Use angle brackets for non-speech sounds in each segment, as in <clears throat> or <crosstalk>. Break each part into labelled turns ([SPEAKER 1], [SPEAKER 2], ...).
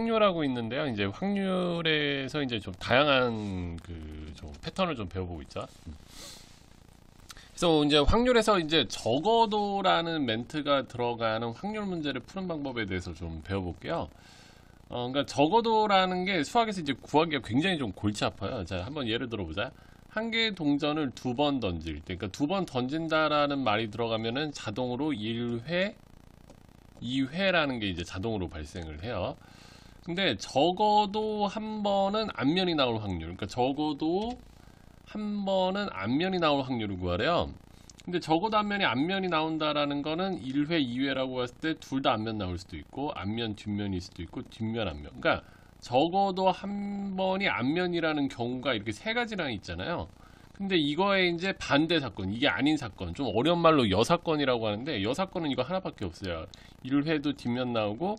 [SPEAKER 1] 확률하고 있는데요. 이제 확률에서 이제 좀 다양한 그 좀 패턴을 좀 배워보고 있죠. 그래서 이제 확률에서 이제 적어도라는 멘트가 들어가는 확률 문제를 푸는 방법에 대해서 좀 배워볼게요. 어, 그러니까 적어도라는 게 수학에서 이제 구하기가 굉장히 좀 골치 아파요. 자, 한번 예를 들어보자. 한 개의 동전을 두 번 던질 때, 그러니까 두 번 던진다라는 말이 들어가면은 자동으로 1회, 2회라는 게 이제 자동으로 발생을 해요. 근데 적어도 한 번은 앞면이 나올 확률, 그러니까 적어도 한 번은 앞면이 나올 확률을 구하래요. 근데 적어도 앞면이 앞면이 나온다라는 거는 1회, 2회라고 했을 때 둘다 앞면 나올 수도 있고 앞면, 뒷면일 수도 있고 뒷면, 앞면. 그러니까 적어도 한 번이 앞면이라는 경우가 이렇게 세 가지나 있잖아요. 근데 이거에 이제 반대 사건, 이게 아닌 사건, 좀 어려운 말로 여사건이라고 하는데 여사건은 이거 하나밖에 없어요. 1회도 뒷면 나오고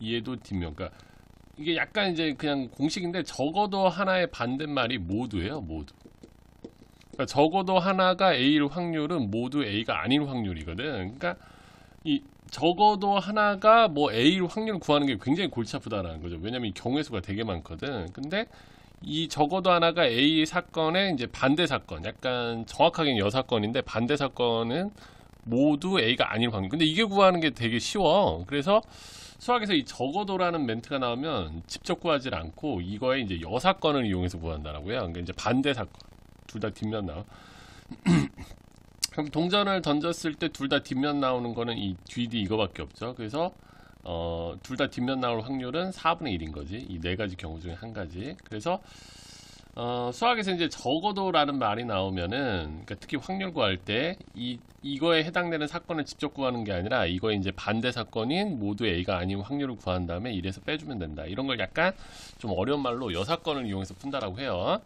[SPEAKER 1] 2회도 뒷면. 그러니까 이게 약간 이제 그냥 공식인데 적어도 하나의 반대말이 모두예요, 모두. 그러니까 적어도 하나가 A일 확률은 모두 A가 아닌 확률이거든. 그러니까 이 적어도 하나가 뭐 A일 확률을 구하는 게 굉장히 골치 아프다라는 거죠. 왜냐면 이 경우의 수가 되게 많거든. 근데 이 적어도 하나가 A 사건의 이제 반대 사건, 약간 정확하게는 여사건인데 반대 사건은 모두 A가 아닌 확률. 근데 이게 구하는 게 되게 쉬워. 그래서 수학에서 이 적어도라는 멘트가 나오면 직접 구하지 않고 이거에 이제 여사건을 이용해서 구한다라고요. 그러니까 이제 반대 사건. 둘 다 뒷면 나와. <clears throat> 그럼 동전을 던졌을 때 둘 다 뒷면 나오는 거는 이 뒤뒤 이거밖에 없죠. 그래서 어, 둘 다 뒷면 나올 확률은 4분의 1인 거지. 이 네 가지 경우 중에 한 가지. 그래서 어, 수학에서 이제 적어도라는 말이 나오면은 그러니까 특히 확률 구할 때 이 이거에 해당되는 사건을 직접 구하는 게 아니라 이거에 이제 반대 사건인 모두 A가 아닌 확률을 구한 다음에 이래서 빼주면 된다. 이런 걸 약간 좀 어려운 말로 여사건을 이용해서 푼다라고 해요.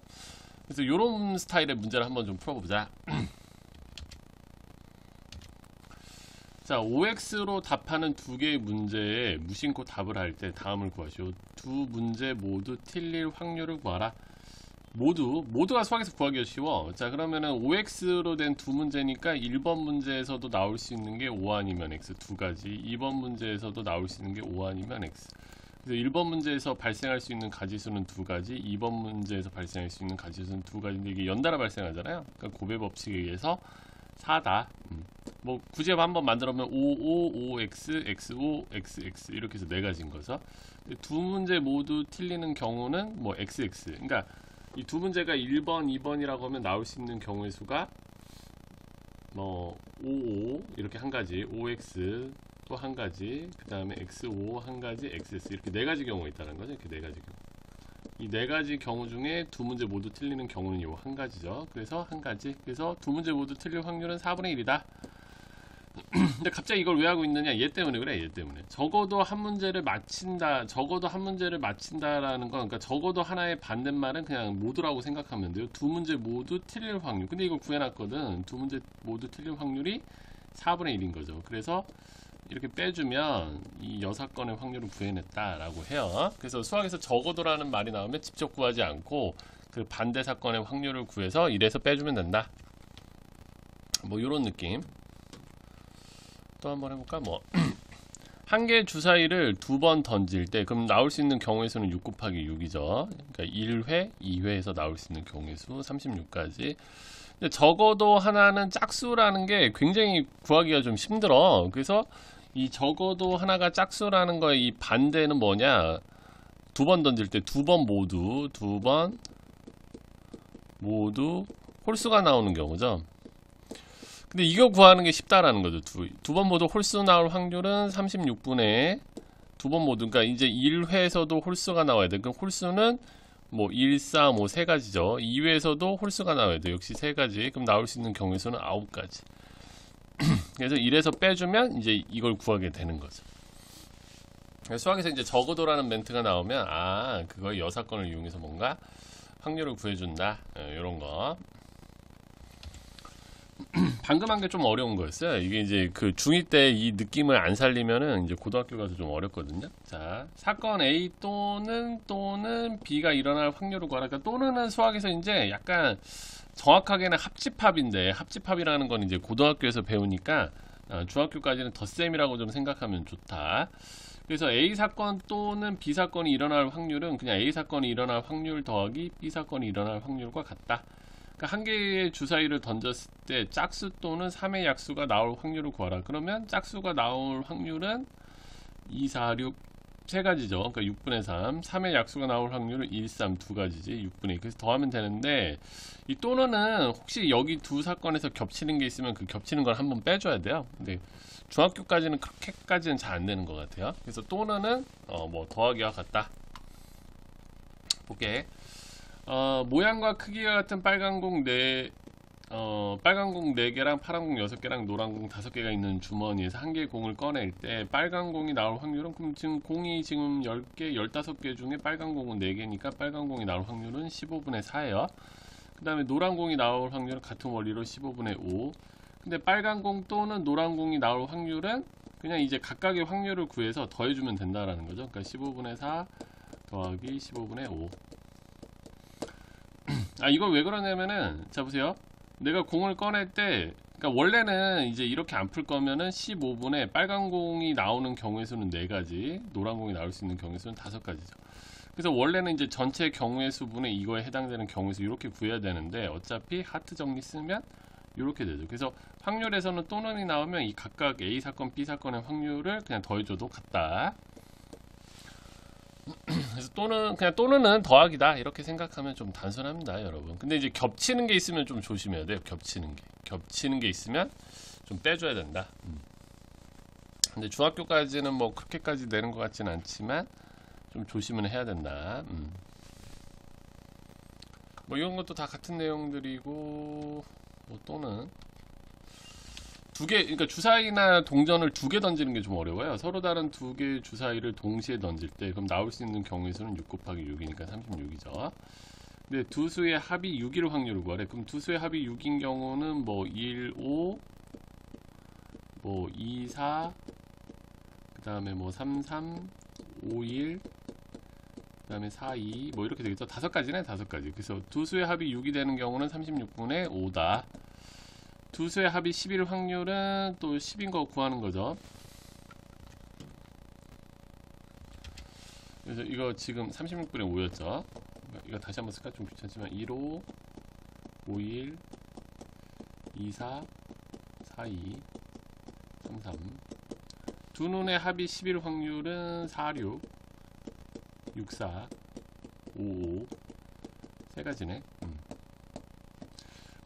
[SPEAKER 1] 그래서 이런 스타일의 문제를 한번 좀 풀어보자. <clears throat> 자, OX로 답하는 두 개의 문제에 무심코 답을 할 때 다음을 구하시오. 두 문제 모두 틀릴 확률을 구하라. 모두, 모두가 수학에서 구하기가 쉬워. 자, 그러면은 OX로 된 두 문제니까 1번 문제에서도 나올 수 있는 게 O 아니면 X 두 가지. 2번 문제에서도 나올 수 있는 게 O 아니면 X. 그래서 1번 문제에서 발생할 수 있는 가지수는 두 가지, 2번 문제에서 발생할 수 있는 가지수는 두 가지인데 이게 연달아 발생하잖아요. 그러니까 고배 법칙에 의해서 4다. 음. 뭐 굳이 한번 만들어 보면 55, OX, XO, XX 이렇게 해서 네 가지인 거죠. 두 문제 모두 틀리는 경우는 뭐 XX. 그러니까 이 두 문제가 1번, 2번이라고 하면 나올 수 있는 경우의 수가 뭐 55 이렇게 한 가지, OX 또 한 가지, 그 다음에 XO 한 가지, XS 이렇게 네 가지 경우가 있다는 거죠. 이렇게 네 가지 경우. 이 네 가지 경우 중에 두 문제 모두 틀리는 경우는 요한 가지죠. 그래서 한 가지. 그래서 두 문제 모두 틀릴 확률은 4분의 1이다. 근데 갑자기 이걸 왜 하고 있느냐? 얘 때문에 그래. 얘 때문에. 적어도 한 문제를 맞힌다. 적어도 한 문제를 맞힌다라는 건 그러니까 적어도 하나의 반대말은 그냥 모두라고 생각하면 돼요. 두 문제 모두 틀릴 확률. 근데 이걸 구해놨거든. 두 문제 모두 틀릴 확률이 4분의 1인 거죠. 그래서 이렇게 빼주면 이 여사건의 확률을 구해냈다라고 해요. 그래서 수학에서 적어도라는 말이 나오면 직접 구하지 않고 그 반대 사건의 확률을 구해서 이래서 빼주면 된다. 뭐 이런 느낌. 또 한번 해볼까? 뭐. <clears throat> 한 개의 주사위를 두 번 던질 때 그럼 나올 수 있는 경우의 수는 6 곱하기 6이죠. 그러니까 1회, 2회에서 나올 수 있는 경우의 수 36까지. 근데 적어도 하나는 짝수라는 게 굉장히 구하기가 좀 힘들어. 그래서 이 적어도 하나가 짝수라는 거의 이 반대는 뭐냐? 두 번 던질 때 두 번 모두 두 번 모두 홀수가 나오는 경우죠. 근데 이거 구하는 게 쉽다라는 거죠. 두번 모두 홀수 나올 확률은 36분의 두 번 모두 그러니까 이제 1회에서도 홀수가 나와야 돼. 그럼 홀수는 뭐 1, 4, 뭐 세 가지죠. 2회에서도 홀수가 나와야 돼. 역시 세 가지. 그럼 나올 수 있는 경우의 수는 9가지. <clears throat> 그래서 1에서 빼주면 이제 이걸 구하게 되는 거죠. 수학에서 이제 적어도라는 멘트가 나오면 아 그거 여사건을 이용해서 뭔가 확률을 구해준다 이런 거 <clears throat> 방금 한 게 좀 어려운 거였어요. 이게 이제 그 중2 때 이 느낌을 안 살리면은 이제 고등학교 가서 좀 어렵거든요. 자 사건 A 또는 또는 B가 일어날 확률을 구하라. 그러니까 또는은 수학에서 이제 약간 정확하게는 합집합인데 합집합이라는 건 이제 고등학교에서 배우니까 어, 중학교까지는 덧셈이라고 좀 생각하면 좋다. 그래서 A 사건 또는 B 사건이 일어날 확률은 그냥 A 사건이 일어날 확률 더하기 B 사건이 일어날 확률과 같다. 그러니까 한 개의 주사위를 던졌을 때 짝수 또는 3의 약수가 나올 확률을 구하라. 그러면 짝수가 나올 확률은 2, 4, 6, 세 가지죠. 그러니까 6분의 3. 3의 약수가 나올 확률은 1, 3, 두 가지지. 6분의 2. 그래서 더하면 되는데, 이 또는은 혹시 여기 두 사건에서 겹치는 게 있으면 그 겹치는 걸 한번 빼줘야 돼요. 근데 중학교까지는 그렇게까지는 잘 안 되는 것 같아요. 그래서 또는은, 어, 뭐, 더하기와 같다. 볼게. 어, 모양과 크기가 같은 빨간 공 네, 어, 빨간 공 4개랑 파란 공 6개랑 노란 공 5개가 있는 주머니에서 한 개의 공을 꺼낼 때 빨간 공이 나올 확률은 그럼 지금 공이 지금 10개, 15개 중에 빨간 공은 4개니까 빨간 공이 나올 확률은 15분의 4예요. 그 다음에 노란 공이 나올 확률은 같은 원리로 15분의 5. 근데 빨간 공 또는 노란 공이 나올 확률은 그냥 이제 각각의 확률을 구해서 더해주면 된다라는 거죠. 그러니까 15분의 4 더하기 15분의 5. 아, 이걸 왜 그러냐면은, 자, 보세요. 내가 공을 꺼낼 때, 그러니까 원래는 이제 이렇게 안 풀 거면은 15분에 빨간 공이 나오는 경우의 수는 4가지, 노란 공이 나올 수 있는 경우의 수는 5가지죠. 그래서 원래는 이제 전체 경우의 수분에 이거에 해당되는 경우의 수 이렇게 구해야 되는데, 어차피 하트 정리 쓰면 이렇게 되죠. 그래서 확률에서는 또는이 나오면 이 각각 A 사건, B 사건의 확률을 그냥 더해줘도 같다. 그래서 또는 그냥 또는은 더하기다 이렇게 생각하면 좀 단순합니다, 여러분. 근데 이제 겹치는 게 있으면 좀 조심해야 돼요. 겹치는 게 겹치는 게 있으면 좀 빼줘야 된다. 음. 근데 중학교까지는 뭐 그렇게까지 되는 것 같지는 않지만 좀 조심은 해야 된다. 음. 뭐 이런 것도 다 같은 내용들이고 뭐 또는 두 개, 그러니까 주사위나 동전을 두 개 던지는 게 좀 어려워요. 서로 다른 두 개의 주사위를 동시에 던질 때, 그럼 나올 수 있는 경우의 수는 6 곱하기 6이니까 36이죠. 근데 두 수의 합이 6일 확률을 구하래. 그럼 두 수의 합이 6인 경우는 뭐 1, 5, 뭐 2, 4, 그 다음에 뭐 3, 3, 5, 1, 그 다음에 4, 2, 뭐 이렇게 되겠죠. 다섯 가지네, 다섯 가지. 그래서 두 수의 합이 6이 되는 경우는 36분의 5다. 두 수의 합이 10일 확률은 또 10인 거 구하는 거죠. 그래서 이거 지금 36분의 5였죠. 이거 다시 한번 쓸까 좀 귀찮지만 15, 51, 24, 42, 33. 두 눈의 합이 11 확률은 46, 64, 55. 세 가지네.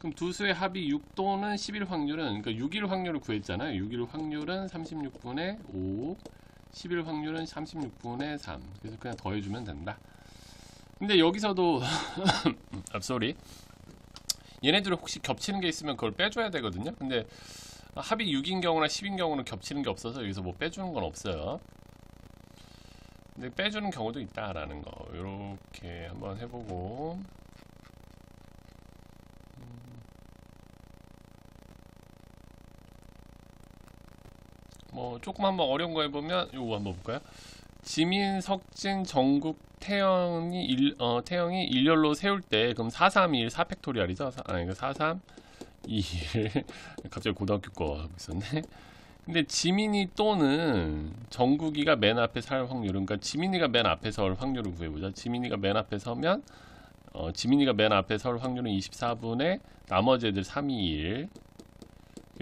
[SPEAKER 1] 음. 그럼 두 수의 합이 6 또는 11 확률은 그러니까 6일 확률을 구했잖아요. 6일 확률은 36분의 5, 11 확률은 36분의 3. 그래서 그냥 더해주면 된다. 근데 여기서도 <laughs> 앞소리 얘네들이 혹시 겹치는 게 있으면 그걸 빼줘야 되거든요. 근데 합이 6인 경우나 10인 경우는 겹치는 게 없어서 여기서 뭐 빼주는 건 없어요. 근데 빼주는 경우도 있다라는 거 이렇게 한번 해보고 뭐 조금 한번 어려운 거 해보면 이거 한번 볼까요? 지민, 석진, 정국, 태영이 일, 어, 태영이 일렬로 세울 때 그럼 431 4팩토리알이죠? 아니 그43 21 <laughs> 갑자기 고등학교 거 하고 있었네. 근데 지민이 또는 정국이가 맨 앞에 살 확률은 그러니까 지민이가 맨 앞에 설 확률을 구해보자. 지민이가 맨 앞에 서면 어, 지민이가 맨 앞에 설 확률은 24분의 나머지 애들 3, 2, 1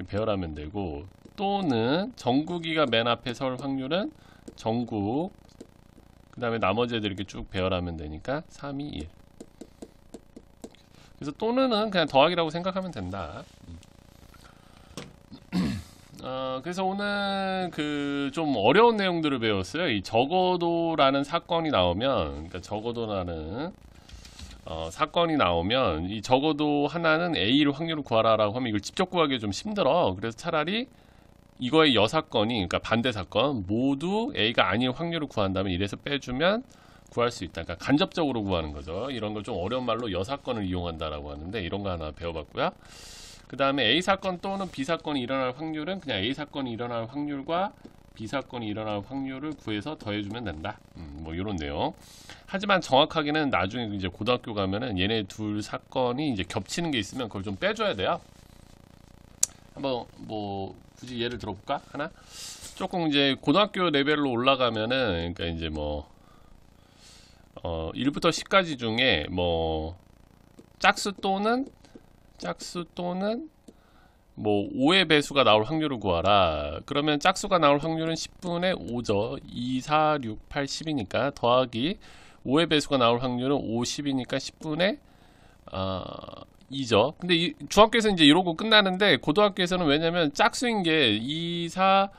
[SPEAKER 1] 배열하면 되고 또는 정국이가 맨 앞에 설 확률은 정국 그 다음에 나머지 애들 이렇게 쭉 배열하면 되니까 3, 2, 1 그래서 또는은 그냥 더하기라고 생각하면 된다. <clears throat> 어, 그래서 오늘 그 좀 어려운 내용들을 배웠어요. 이 적어도라는 사건이 나오면 그러니까 적어도라는 어, 사건이 나오면 이 적어도 하나는 A를 확률을 구하라라고 하면 이걸 직접 구하기 좀 힘들어. 그래서 차라리 이거의 여사건이 그러니까 반대 사건 모두 A가 아닌 확률을 구한다면 이래서 빼주면 구할 수 있다. 그러니까 간접적으로 구하는 거죠. 이런 걸 좀 어려운 말로 여사건을 이용한다라고 하는데 이런 거 하나 배워봤고요. 그 다음에 A 사건 또는 B 사건이 일어날 확률은 그냥 A 사건이 일어날 확률과 B 사건이 일어날 확률을 구해서 더해주면 된다. 음, 뭐 이런 내용. 하지만 정확하게는 나중에 이제 고등학교 가면은 얘네 둘 사건이 이제 겹치는 게 있으면 그걸 좀 빼줘야 돼요. 한번 뭐 굳이 예를 들어볼까 하나 조금 이제 고등학교 레벨로 올라가면은 그러니까 이제 뭐 어, 1부터 10까지 중에 뭐 짝수 또는 짝수 또는 뭐 5의 배수가 나올 확률을 구하라. 그러면 짝수가 나올 확률은 10분의 5죠. 2, 4, 6, 8, 10이니까 더하기 5의 배수가 나올 확률은 5, 10이니까 10분의 어, 2죠. 근데 이, 중학교에서 이제 이러고 끝나는데 고등학교에서는 왜냐면 짝수인 게 2, 4,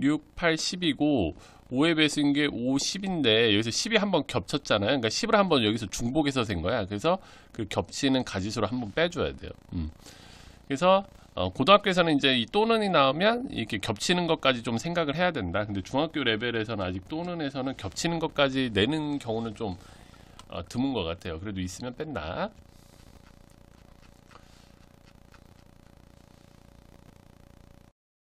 [SPEAKER 1] 6, 8, 10이고 5의 배수인 게 5, 10인데 여기서 10이 한 번 겹쳤잖아요. 그러니까 10을 한 번 여기서 중복해서 센 거야. 그래서 그 겹치는 가지수를 한 번 빼줘야 돼요. 음. 그래서 어, 고등학교에서는 이제 이 또는이 나오면 이렇게 겹치는 것까지 좀 생각을 해야 된다. 근데 중학교 레벨에서는 아직 또는에서는 겹치는 것까지 내는 경우는 좀 어, 드문 것 같아요. 그래도 있으면 뺀다.